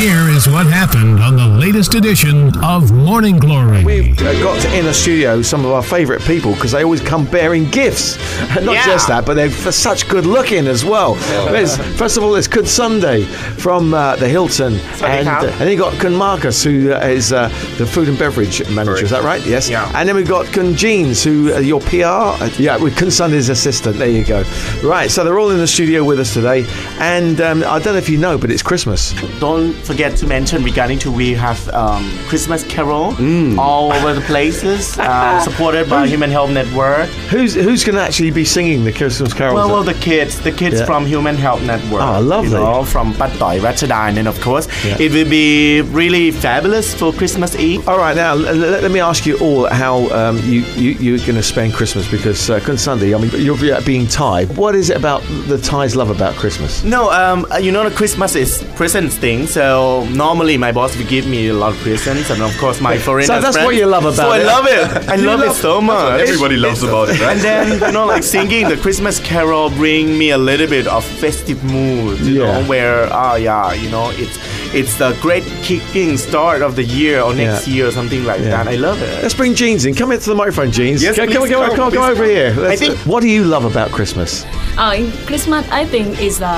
Here is what happened on the latest edition of Morning Glory. We've uh, got in a studio some of our favourite people because they always come bearing gifts. Not Yeah. just that, but they're f- such good looking as well. There's, first of all, there's Kun Sunday from uh, the Hilton, and, Hao. uh, and then you got Kun Marcus, who uh, is uh, the food and beverage manager. Is that right? Yes. Yeah. And then we've got Kun Jeans, who uh, your PR. Uh, yeah, with Kun Sunday's assistant. There you go. Right. So they're all in the studio with us today, and um, I don't know if you know, but it's Christmas. Don't forget to mention regarding to we have um, Christmas Carol Mm. all over the places, uh, supported by Human Help Network. Who's who's going to actually be singing the Christmas Carol? Well, well, the kids, the kids Yeah. from Human Help Network. Oh, lovely. You know, from Pat Doi Ratchada, and of course, Yeah. it will be really fabulous for Christmas Eve. All right, now l- l- let me ask you all how um, you, you you're going to spend Christmas because uh, Sunday. I mean, you're being Thai. What is it about the Thais love about Christmas? No, um, you know, the Christmas is presents thing. So normally my boss will give me a lot of presents, and of course my foreign. So that's what you love about so it. I love it. I love, it so much. Everybody loves about it, right? And then you know, like singing the Christmas carol bring me a little bit of festive mood. You Yeah. know, where ah yeah, you know, it's it's the great kicking start of the year or next Yeah. year or something like Yeah. that. I love it. Let's bring Jeans in. Come into the microphone, Jeans. Yes, come, come, please come, come, come, come please over here. Let's- think- what do you love about Christmas? Uh, in Christmas, I think is a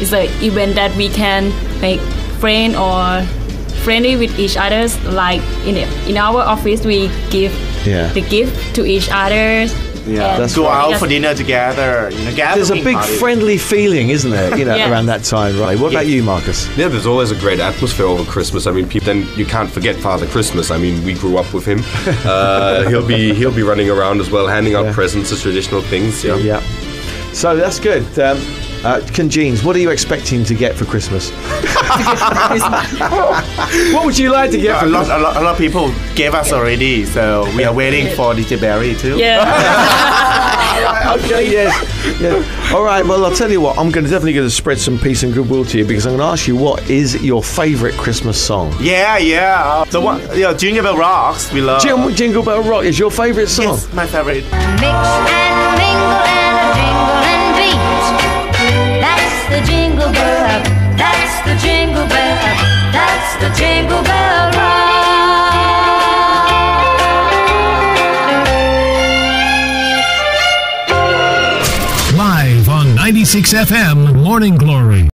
is a event that we can make friend or friendly with each other. Like in in our office, we give Yeah. the gift to each other. Yeah, That's go right. out for dinner together. You know, There's a big party. friendly feeling, isn't there? You know, Yes. around that time, right? What about you, Marcus? Yeah, there's always a great atmosphere over Christmas. I mean, people, then you can't forget Father Christmas. I mean, we grew up with him. Uh, he'll be he'll be running around as well, handing out Yeah. presents, the traditional things. Yeah. Yeah. So that's good. Um, uh, Kun Jeans, what are you expecting to get for Christmas? what would you like to get A lot, a lot, a lot of people gave us already, so we are waiting for DJ Barry too. Yeah. okay, yes. yes. All right, well, I'll tell you what, I'm going to definitely going to spread some peace and goodwill to you because I'm going to ask you what is your favourite Christmas song? Yeah, yeah. Uh, the one, yeah, Jingle Bell Rocks. We love. Jing- Jingle Bell Rock is your favourite song? Yes, my favorite. Mix and mingle and 96 FM Morning Glory.